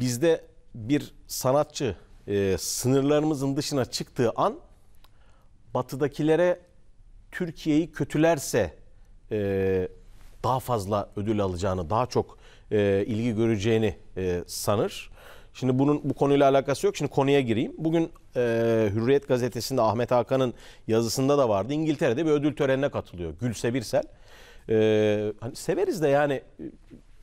bizde bir sanatçı e, sınırlarımızın dışına çıktığı an batıdakilere Türkiye'yi kötülerse e, daha fazla ödül alacağını, daha çok e, ilgi göreceğini e, sanır. Şimdi bunun bu konuyla alakası yok. Şimdi konuya gireyim. Bugün e, Hürriyet gazetesinde Ahmet Hakan'ın yazısında da vardı. İngiltere'de bir ödül törenine katılıyor. Gülse Birsel. E, hani severiz de yani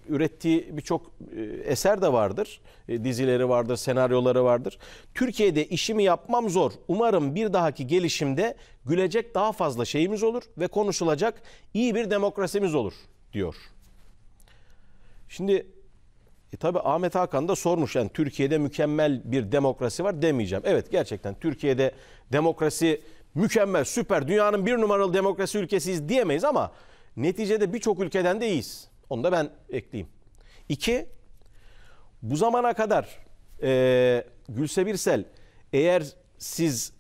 ürettiği birçok e, eser de vardır. E, dizileri vardır, senaryoları vardır. Türkiye'de işimi yapmam zor. Umarım bir dahaki gelişimde gülecek daha fazla şeyimiz olur ve konuşulacak iyi bir demokrasimiz olur diyor. Şimdi e tabi Ahmet Hakan da sormuş yani Türkiye'de mükemmel bir demokrasi var demeyeceğim. Evet gerçekten Türkiye'de demokrasi mükemmel, süper, dünyanın bir numaralı demokrasi ülkesiyiz diyemeyiz ama neticede birçok ülkeden de iyiyiz. Onu da ben ekleyeyim. İki, bu zamana kadar e, Gülse Birsel eğer siz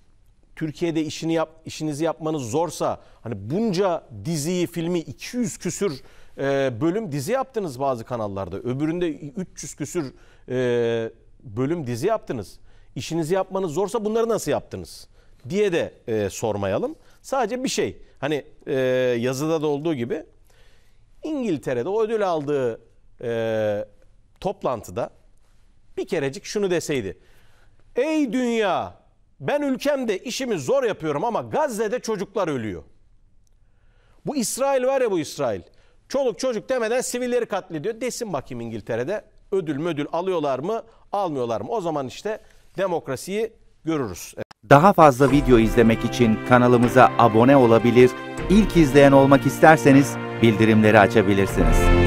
Türkiye'de işini yap, işinizi yapmanız zorsa hani bunca diziyi, filmi 200 küsür e, bölüm dizi yaptınız bazı kanallarda. Öbüründe 300 küsür e, bölüm dizi yaptınız. İşinizi yapmanız zorsa bunları nasıl yaptınız? diye de e, sormayalım. Sadece bir şey hani e, yazıda da olduğu gibi İngiltere'de ödül aldığı e, toplantıda bir kerecik şunu deseydi. Ey dünya ben ülkemde işimi zor yapıyorum ama Gazze'de çocuklar ölüyor. Bu İsrail var ya bu İsrail. Çoluk çocuk demeden sivilleri katlediyor. Desin bakayım İngiltere'de ödül müdül alıyorlar mı almıyorlar mı? O zaman işte demokrasiyi görürüz. Daha fazla video izlemek için kanalımıza abone olabilir, ilk izleyen olmak isterseniz bildirimleri açabilirsiniz.